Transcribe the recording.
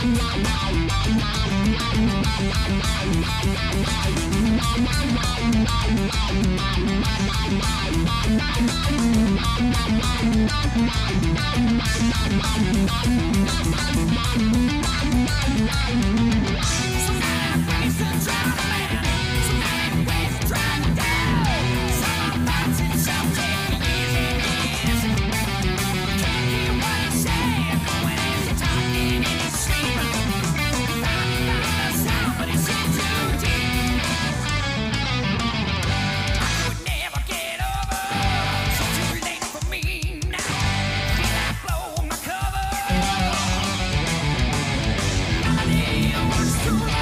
Some kind of. Thank you.